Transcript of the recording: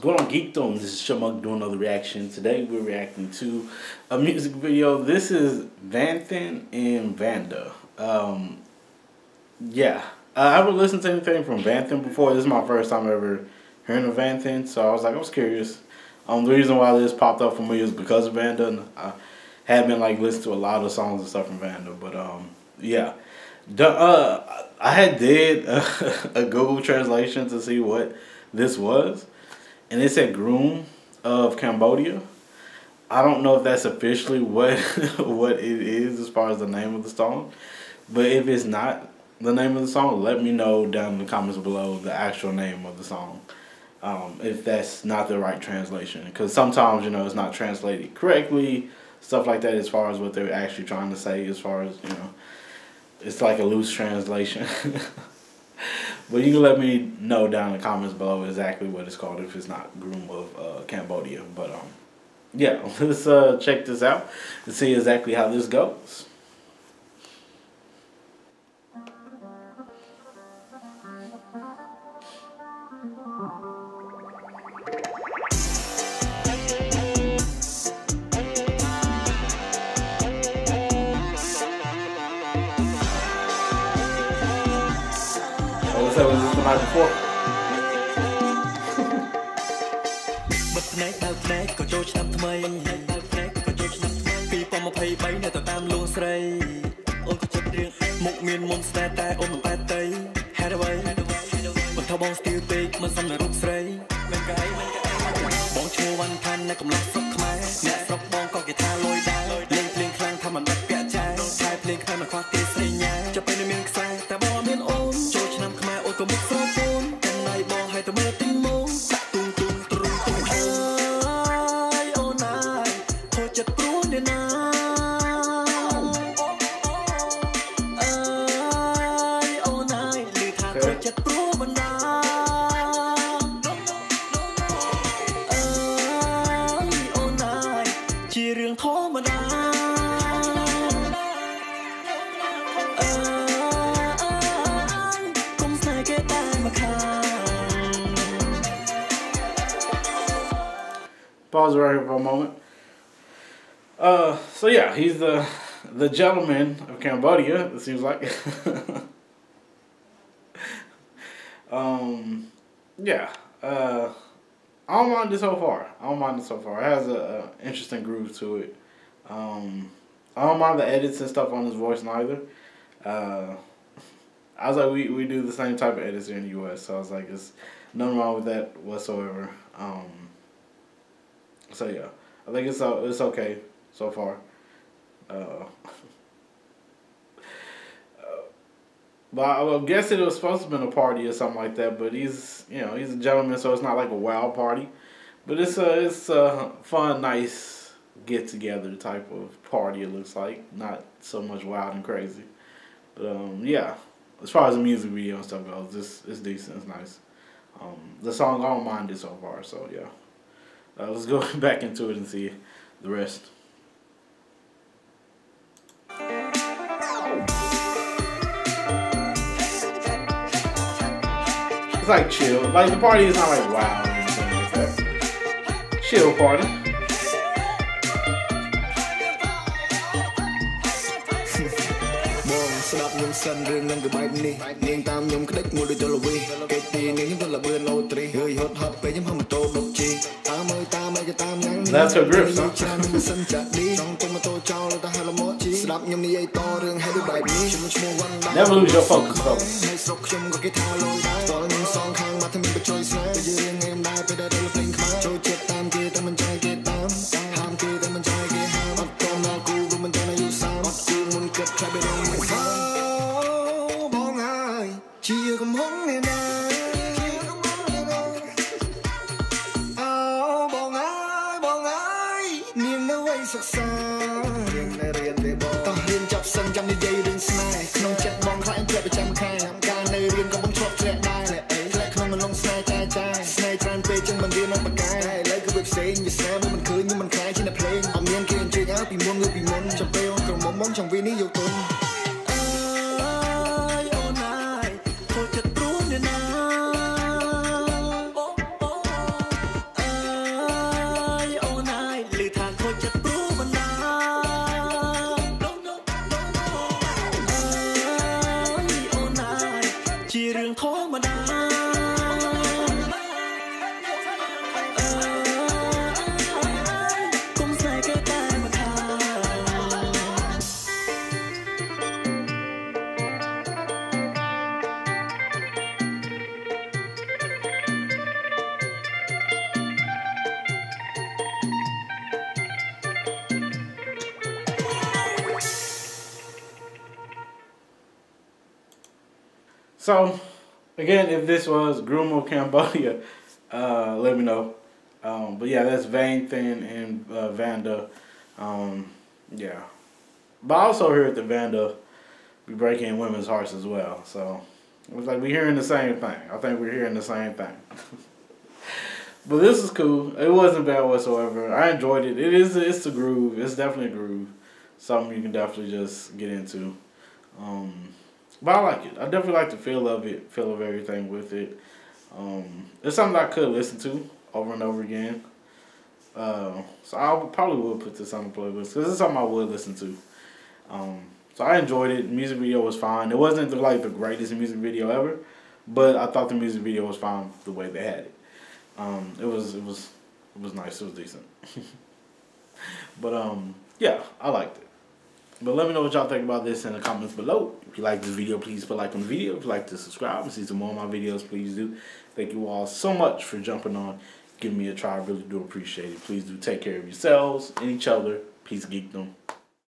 Geekdom. This is Shamuk doing another reaction. Today we're reacting to a music video. This is Vanthan and VannDa. Um, yeah, uh, I haven't listened to anything from Vanthan before. This is my first time ever hearing of Vanthan, so I was like, I was curious. Um, the reason why this popped up for me is because of VannDa. I had been like listening to a lot of songs and stuff from VannDa, but um, yeah. The, uh, I had did a, a Google translation to see what this was and it said groom of Cambodia. I don't know if that's officially what what it is as far as the name of the song, but if it's not the name of the song, let me know down in the comments below the actual name of the song. Um, if that's not the right translation, because sometimes you know it's not translated correctly, stuff like that. As far as what they're actually trying to say, as far as you know, it's like a loose translation. But you can let me know down in the comments below exactly what it's called if it's not Groom of uh, Cambodia. But um, yeah, let's uh, check this out and see exactly how this goes. So was this the night before? បិទភ្នែកបើកភ្នែកក៏ចូលឆ្នាំថ្មីបើកភ្នែកក៏ចូលឆ្នាំថ្មី2023នៅតែតាមលួងស្រីអូនក៏ចិត្តរឿងមុខមានមុំស្នេហ៍តែអូនមិនតែតីហេតុអ្វីមិនថាបងស្ទៀវពេកមិនសមនឹងរូបស្រីមិនកែមិនកែបងឈ្មោះវ៉ាន់ខាន់នៅកំឡុងស្រុកខ្មែរអ្នកស្រុកបង Pause right here for a moment. Uh, so yeah, he's the the gentleman of Cambodia. It seems like. um, yeah. Uh, I don't mind it so far. I don't mind it so far. It has a, a interesting groove to it. Um, I don't mind the edits and stuff on his voice neither. Uh, I was like, we, we do the same type of edits here in the U.S., so I was like, there's nothing wrong with that whatsoever. Um, so yeah, I think it's uh, it's okay so far. Uh, But I guess it was supposed to been a party or something like that. But he's, you know, he's a gentleman, so it's not like a wild party. But it's a it's a fun, nice get together type of party. It looks like not so much wild and crazy. But um, yeah, as far as the music video and stuff goes, this it's decent. It's nice. Um, the song I don't mind it so far. So yeah, uh, let's go back into it and see the rest. It's like chill. Like the party is not like anything like that. Chill party. ខ្ញុំសិនរឿងនឹងក្បែកនេះនាងតាមខ្ញុំក្តិចមួយដូចទលវីគេទីនាងខ្ញុំទៅលបឿនអូត្រីហើយហត់ហត់ពេកខ្ញុំហំម៉ូតូដុកជីតាមមើលតាមឯកតាមយ៉ាង That's her grip, son. ច្រើនមិនសិនចាក់ឌីចង់ទៅម៉ូតូចោលទៅហៅលមកជីស្ដាប់ខ្ញុំនិយាយតរឿងហើយដូចបែបនេះខ្ញុំឈ្មោះវ៉ាន់ដា Never lose your focus, folks. នៅស្រុកខ្ញុំក៏គេថាលយដែរតើខ្ញុំសងខាងមកថាមានបច្ចុយ ជាកំហុងនេះណាអូបងហើយបងហើយនាងនៅវ័យសិក្សារៀននៅរៀនទេបងតោះរៀនចប់សិនចាំនិយាយរឿងស្នេហ៍ក្នុងចិត្តបងខ្លាចជាប្រចាំខែការនៅរៀនក៏បងធ្លាប់ធ្លាក់ដែរអីធ្លាក់ក្នុងមនងស្នេហ៍ចាយចាយស្នេហ៍ច្រើនពេកចឹងមិនរៀនអត់បកាយឥឡូវគឺវាផ្សេងវាស្នេហ៍មិនឃើញខ្ញុំមិនខ្លាចជាអ្នកភ្លេងអត់មានគេអញ្ជើញឲ្យពីមុនឬពីមុនចាំពេលអូនក្រមុំបងចង់វានេះយកទុន So, again, if this was Grumo Cambodia, uh, let me know. Um, but yeah, that's Vanthan and uh, VannDa. Um, yeah. But also heard that VannDa be breaking women's hearts as well. So it was like we're hearing the same thing. I think we're hearing the same thing. but this is cool. It wasn't bad whatsoever. I enjoyed it. It is it's a groove. It's definitely a groove. Something you can definitely just get into. Um, but I like it. I definitely like the feel of it, feel of everything with it. Um, it's something I could listen to over and over again. Uh, so I probably would put this on the playlist because it's something I would listen to. Um, so I enjoyed it. The music video was fine. It wasn't the, like the greatest music video ever, but I thought the music video was fine the way they had it. Um, it was it was it was nice. It was decent. but um, yeah, I liked it. But let me know what y'all think about this in the comments below. If you like this video, please put like on the video. If you'd like to subscribe and see some more of my videos, please do. Thank you all so much for jumping on, giving me a try. I really do appreciate it. Please do take care of yourselves and each other. Peace, geekdom.